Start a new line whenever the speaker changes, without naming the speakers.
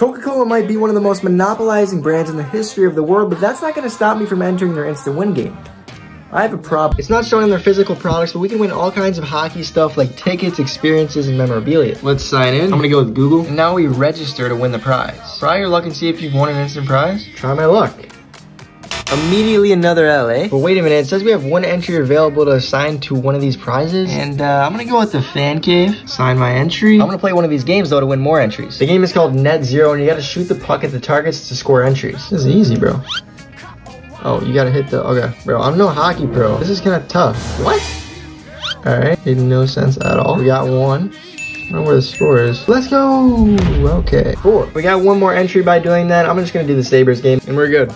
Coca-Cola might be one of the most monopolizing brands in the history of the world, but that's not going to stop me from entering their instant win game. I have a problem. It's not showing their physical products, but we can win all kinds of hockey stuff like tickets, experiences, and memorabilia. Let's sign in. I'm gonna go with Google. And now we register to win the prize. Try your luck and see if you've won an instant prize. Try my luck. Immediately another LA. But wait a minute, it says we have one entry available to assign to one of these prizes. And uh, I'm gonna go with the fan cave. Sign my entry. I'm gonna play one of these games though to win more entries. The game is called Net Zero and you gotta shoot the puck at the targets to score entries. This is easy, bro. Oh, you gotta hit the, okay. Bro, I'm no hockey pro. This is kind of tough. What? All right, made no sense at all. We got one. I don't know where the score is. Let's go. Okay, four. We got one more entry by doing that. I'm just gonna do the Sabres game and we're good.